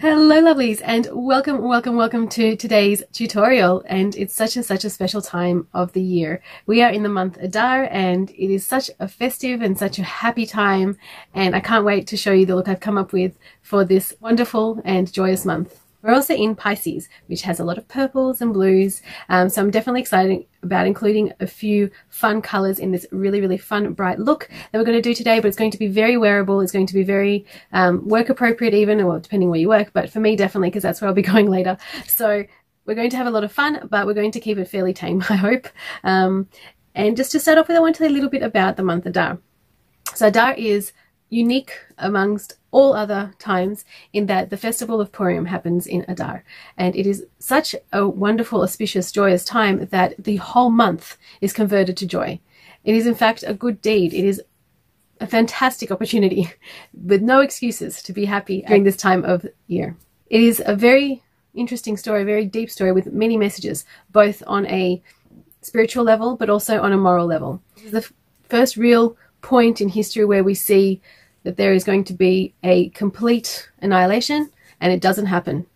Hello lovelies and welcome, welcome, welcome to today's tutorial and it's such and such a special time of the year. We are in the month Adar and it is such a festive and such a happy time and I can't wait to show you the look I've come up with for this wonderful and joyous month. We're also in Pisces, which has a lot of purples and blues. Um, so I'm definitely excited about including a few fun colors in this really, really fun, bright look that we're going to do today. But it's going to be very wearable. It's going to be very um, work appropriate even, or depending where you work. But for me, definitely, because that's where I'll be going later. So we're going to have a lot of fun, but we're going to keep it fairly tame, I hope. Um, and just to start off with, I want to tell you a little bit about the month Adar. So Adar is unique amongst all other times in that the festival of Purim happens in Adar. And it is such a wonderful, auspicious, joyous time that the whole month is converted to joy. It is, in fact, a good deed. It is a fantastic opportunity with no excuses to be happy during this time of year. It is a very interesting story, a very deep story with many messages, both on a spiritual level but also on a moral level. This is the first real point in history where we see that there is going to be a complete annihilation, and it doesn't happen.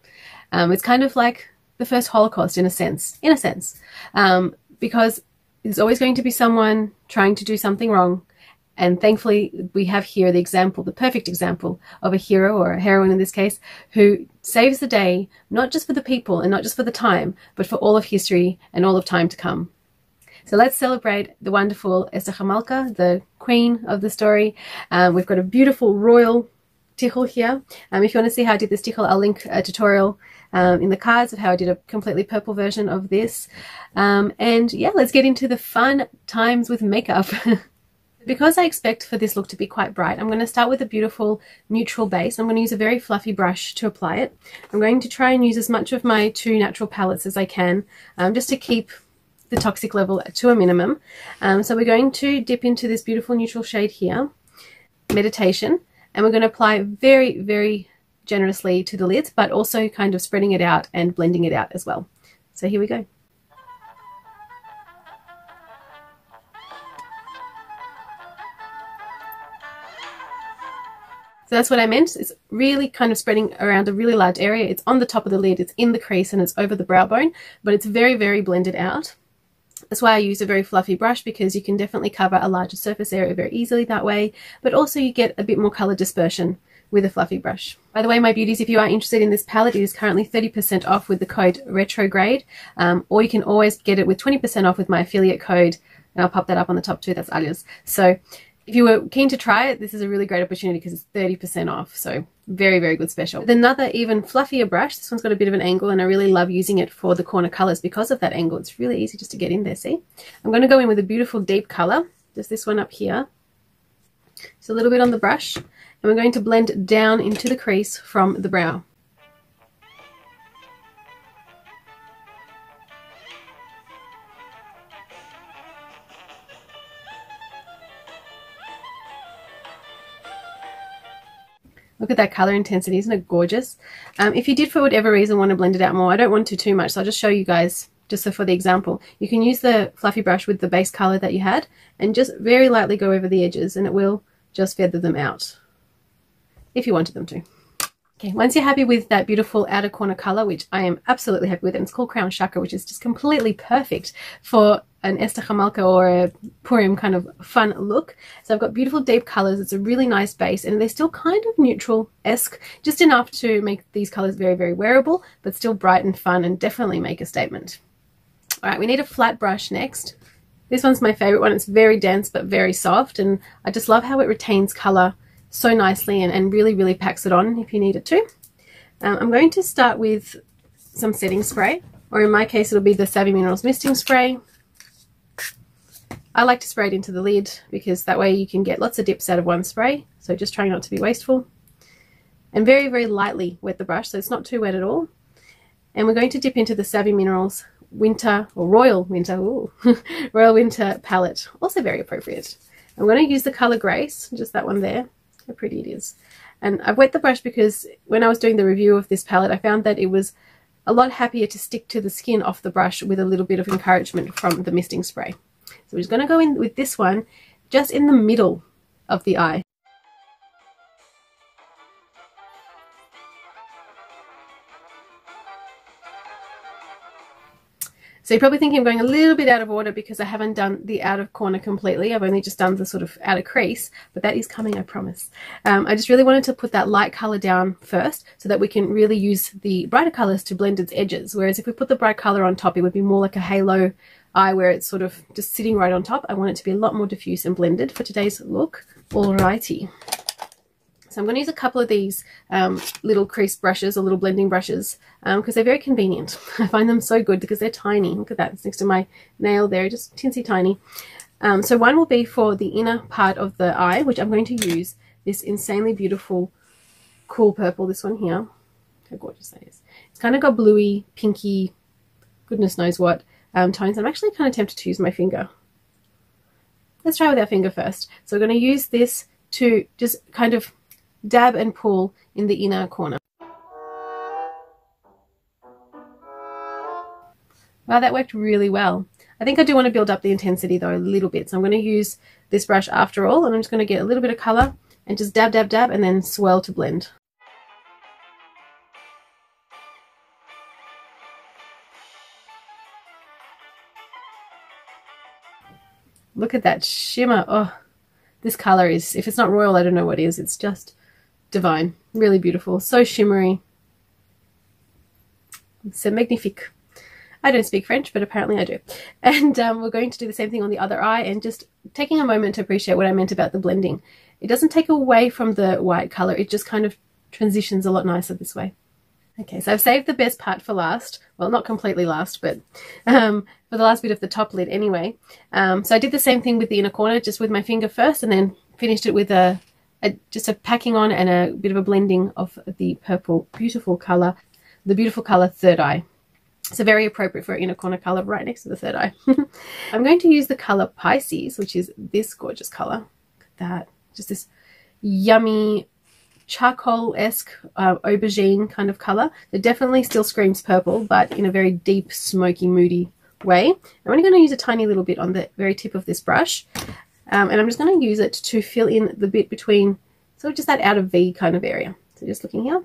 Um, it's kind of like the first Holocaust in a sense, in a sense, um, because there's always going to be someone trying to do something wrong. And thankfully, we have here the example, the perfect example of a hero or a heroine in this case, who saves the day, not just for the people and not just for the time, but for all of history and all of time to come. So let's celebrate the wonderful Esther Hamalka, the queen of the story. Um, we've got a beautiful royal tichel here. Um, if you want to see how I did this tichel, I'll link a tutorial um, in the cards of how I did a completely purple version of this. Um, and yeah, let's get into the fun times with makeup. because I expect for this look to be quite bright, I'm going to start with a beautiful neutral base. I'm going to use a very fluffy brush to apply it. I'm going to try and use as much of my two natural palettes as I can, um, just to keep the toxic level to a minimum. Um, so we're going to dip into this beautiful neutral shade here, Meditation, and we're going to apply very, very generously to the lids, but also kind of spreading it out and blending it out as well. So here we go. So that's what I meant. It's really kind of spreading around a really large area. It's on the top of the lid, it's in the crease, and it's over the brow bone, but it's very, very blended out. That's why I use a very fluffy brush because you can definitely cover a larger surface area very easily that way, but also you get a bit more color dispersion with a fluffy brush. By the way, my beauties, if you are interested in this palette, it is currently 30% off with the code retrograde, um, or you can always get it with 20% off with my affiliate code, and I'll pop that up on the top too, that's Aleyez. So if you were keen to try it, this is a really great opportunity because it's 30% off. So very, very good special. With another even fluffier brush, this one's got a bit of an angle and I really love using it for the corner colors because of that angle. It's really easy just to get in there, see? I'm going to go in with a beautiful deep color, just this one up here. Just a little bit on the brush. And we're going to blend down into the crease from the brow. Look at that color intensity. Isn't it gorgeous? Um, if you did, for whatever reason, want to blend it out more, I don't want to too much, so I'll just show you guys, just so for the example. You can use the fluffy brush with the base color that you had and just very lightly go over the edges and it will just feather them out if you wanted them to. Okay, once you're happy with that beautiful outer corner color, which I am absolutely happy with, and it's called Crown Chakra, which is just completely perfect for an Esther or a Purim kind of fun look. So I've got beautiful deep colors. It's a really nice base and they're still kind of neutral-esque, just enough to make these colors very, very wearable, but still bright and fun and definitely make a statement. All right, we need a flat brush next. This one's my favorite one. It's very dense but very soft and I just love how it retains color so nicely and, and really, really packs it on if you need it to. Um, I'm going to start with some setting spray, or in my case, it'll be the Savvy Minerals Misting Spray. I like to spray it into the lid because that way you can get lots of dips out of one spray. So just trying not to be wasteful. And very, very lightly wet the brush, so it's not too wet at all. And we're going to dip into the Savvy Minerals Winter, or Royal Winter, ooh, Royal Winter palette. Also very appropriate. I'm going to use the color Grace, just that one there how pretty it is. And I've wet the brush because when I was doing the review of this palette, I found that it was a lot happier to stick to the skin off the brush with a little bit of encouragement from the misting spray. So we're just going to go in with this one just in the middle of the eye. So you're probably thinking I'm going a little bit out of order because I haven't done the outer corner completely. I've only just done the sort of outer crease, but that is coming, I promise. Um, I just really wanted to put that light color down first so that we can really use the brighter colors to blend its edges. Whereas if we put the bright color on top, it would be more like a halo eye where it's sort of just sitting right on top. I want it to be a lot more diffuse and blended for today's look. Alrighty. So I'm going to use a couple of these um, little crease brushes or little blending brushes because um, they're very convenient. I find them so good because they're tiny. Look at that, it's next to my nail there, just teensy tiny. Um, so one will be for the inner part of the eye, which I'm going to use this insanely beautiful cool purple, this one here. How gorgeous that is. It's kind of got bluey, pinky, goodness knows what um, tones. I'm actually kind of tempted to use my finger. Let's try with our finger first. So we're going to use this to just kind of dab and pull in the inner corner. Wow, that worked really well. I think I do want to build up the intensity though a little bit. So I'm going to use this brush after all and I'm just going to get a little bit of color and just dab, dab, dab and then swirl to blend. Look at that shimmer. Oh, this color is, if it's not royal, I don't know what is. It's just divine. Really beautiful. So shimmery. So magnifique. I don't speak French, but apparently I do. And um, we're going to do the same thing on the other eye and just taking a moment to appreciate what I meant about the blending. It doesn't take away from the white color. It just kind of transitions a lot nicer this way. Okay, so I've saved the best part for last. Well, not completely last, but um, for the last bit of the top lid anyway. Um, so I did the same thing with the inner corner, just with my finger first, and then finished it with a a, just a packing on and a bit of a blending of the purple beautiful color, the beautiful color Third Eye. So very appropriate for inner corner color right next to the third eye. I'm going to use the color Pisces, which is this gorgeous color. Look at that. Just this yummy charcoal-esque uh, aubergine kind of color. It definitely still screams purple, but in a very deep, smoky, moody way. I'm only going to use a tiny little bit on the very tip of this brush. Um, and I'm just going to use it to fill in the bit between, of just that outer V kind of area. So just looking here.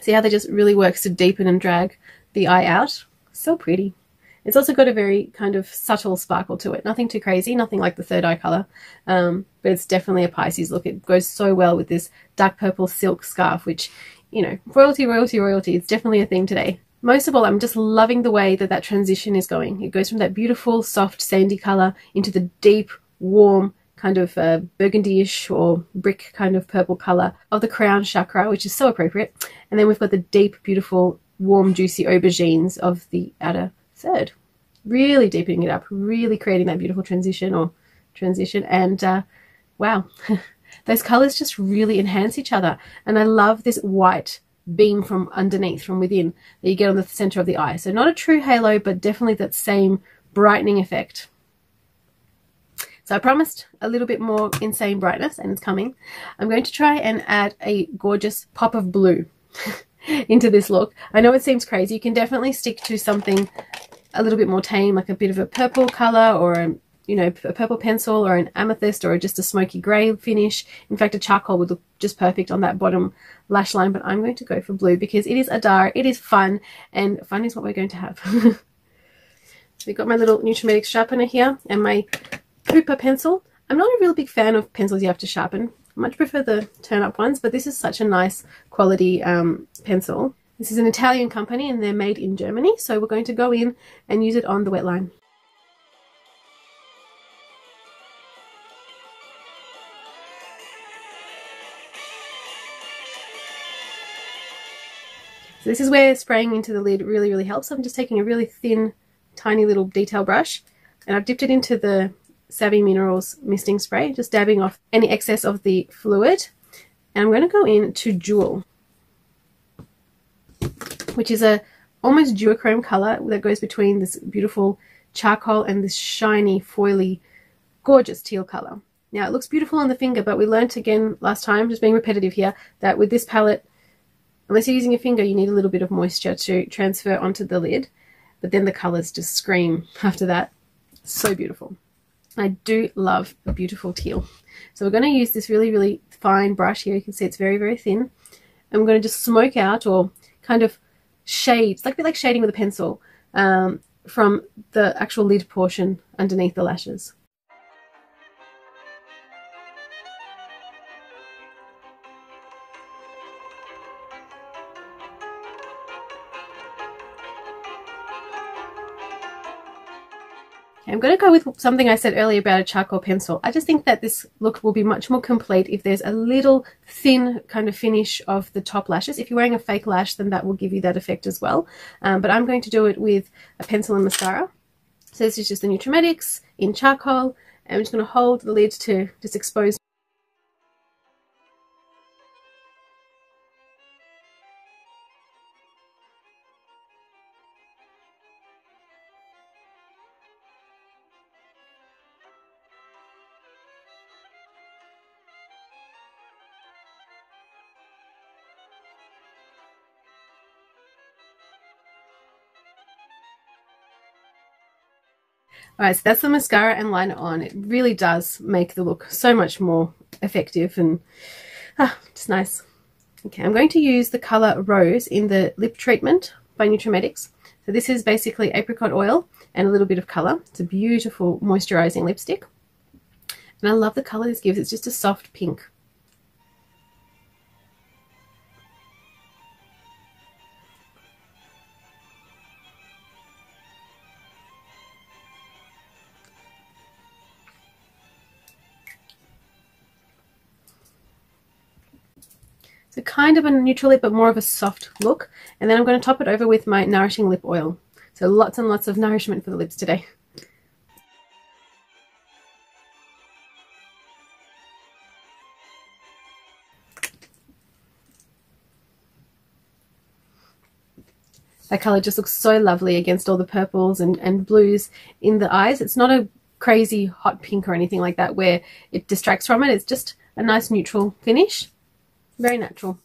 See how that just really works to deepen and drag the eye out? So pretty. It's also got a very kind of subtle sparkle to it. Nothing too crazy, nothing like the third eye color, um, but it's definitely a Pisces look. It goes so well with this dark purple silk scarf, which you know, royalty, royalty, royalty. It's definitely a theme today. Most of all, I'm just loving the way that that transition is going. It goes from that beautiful, soft, sandy color into the deep, warm, kind of uh, burgundy-ish or brick kind of purple color of the crown chakra, which is so appropriate. And then we've got the deep, beautiful, warm, juicy aubergines of the outer third. Really deepening it up, really creating that beautiful transition or transition. And uh, wow, those colors just really enhance each other. And I love this white beam from underneath, from within, that you get on the center of the eye. So not a true halo, but definitely that same brightening effect. So I promised a little bit more insane brightness, and it's coming. I'm going to try and add a gorgeous pop of blue into this look. I know it seems crazy. You can definitely stick to something a little bit more tame, like a bit of a purple color or a you know, a purple pencil or an amethyst or just a smoky grey finish. In fact, a charcoal would look just perfect on that bottom lash line, but I'm going to go for blue because it is Adar, it is fun, and fun is what we're going to have. so we've got my little Nutrimetics sharpener here and my Cooper pencil. I'm not a real big fan of pencils you have to sharpen. I much prefer the turn-up ones, but this is such a nice quality um, pencil. This is an Italian company and they're made in Germany, so we're going to go in and use it on the wet line. So this is where spraying into the lid really, really helps. I'm just taking a really thin, tiny little detail brush and I've dipped it into the Savvy Minerals misting spray, just dabbing off any excess of the fluid. And I'm going to go in to Jewel, which is a almost duochrome color that goes between this beautiful charcoal and this shiny, foily, gorgeous teal color. Now, it looks beautiful on the finger, but we learnt again last time, just being repetitive here, that with this palette, unless you're using a finger, you need a little bit of moisture to transfer onto the lid. But then the colors just scream after that. So beautiful. I do love a beautiful teal. So we're going to use this really, really fine brush here. You can see it's very, very thin. We're going to just smoke out or kind of shade, it's like a bit like shading with a pencil um, from the actual lid portion underneath the lashes. I'm going to go with something I said earlier about a charcoal pencil. I just think that this look will be much more complete if there's a little thin kind of finish of the top lashes. If you're wearing a fake lash, then that will give you that effect as well. Um, but I'm going to do it with a pencil and mascara. So this is just the Nutrimetics in charcoal. And I'm just going to hold the lid to just expose All right, so that's the mascara and liner on. It really does make the look so much more effective and ah, just nice. Okay, I'm going to use the color Rose in the lip treatment by Nutrimetics. So this is basically apricot oil and a little bit of color. It's a beautiful moisturizing lipstick. And I love the color this gives. It's just a soft pink. So kind of a neutral lip, but more of a soft look. And then I'm going to top it over with my Nourishing Lip Oil. So lots and lots of nourishment for the lips today. That colour just looks so lovely against all the purples and, and blues in the eyes. It's not a crazy hot pink or anything like that where it distracts from it. It's just a nice neutral finish. Very natural.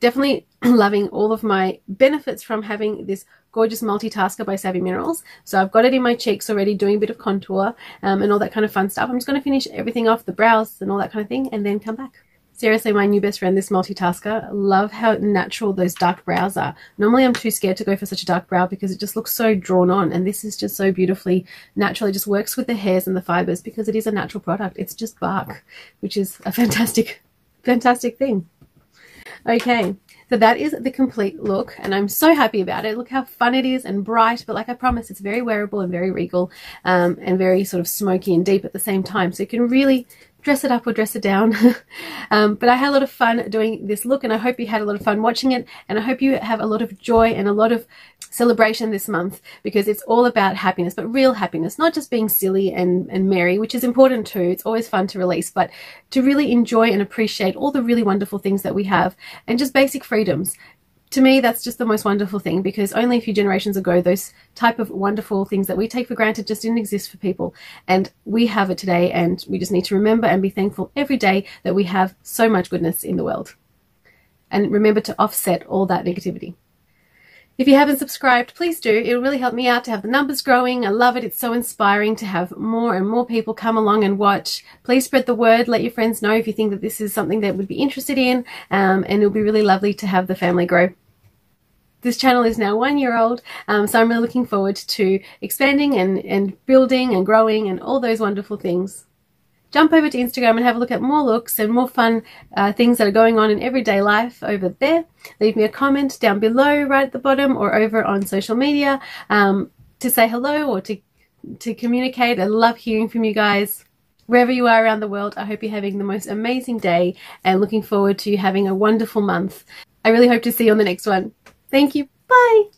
Definitely loving all of my benefits from having this gorgeous multitasker by Savvy Minerals. So I've got it in my cheeks already doing a bit of contour um, and all that kind of fun stuff. I'm just going to finish everything off, the brows and all that kind of thing, and then come back. Seriously, my new best friend, this multitasker, love how natural those dark brows are. Normally I'm too scared to go for such a dark brow because it just looks so drawn on and this is just so beautifully natural. It just works with the hairs and the fibers because it is a natural product. It's just bark, which is a fantastic fantastic thing. Okay, so that is the complete look and I'm so happy about it. Look how fun it is and bright, but like I promised, it's very wearable and very regal um, and very sort of smoky and deep at the same time. So you can really dress it up or dress it down. um, but I had a lot of fun doing this look and I hope you had a lot of fun watching it and I hope you have a lot of joy and a lot of celebration this month because it's all about happiness, but real happiness, not just being silly and, and merry, which is important too. It's always fun to release, but to really enjoy and appreciate all the really wonderful things that we have and just basic freedoms. To me that's just the most wonderful thing because only a few generations ago those type of wonderful things that we take for granted just didn't exist for people. And we have it today and we just need to remember and be thankful every day that we have so much goodness in the world. And remember to offset all that negativity if you haven't subscribed, please do. It'll really help me out to have the numbers growing. I love it. It's so inspiring to have more and more people come along and watch. Please spread the word. Let your friends know if you think that this is something that would be interested in. Um, and it'll be really lovely to have the family grow. This channel is now one year old, um, so I'm really looking forward to expanding and, and building and growing and all those wonderful things jump over to Instagram and have a look at more looks and more fun uh, things that are going on in everyday life over there. Leave me a comment down below right at the bottom or over on social media um, to say hello or to, to communicate. I love hearing from you guys. Wherever you are around the world, I hope you're having the most amazing day and looking forward to having a wonderful month. I really hope to see you on the next one. Thank you. Bye.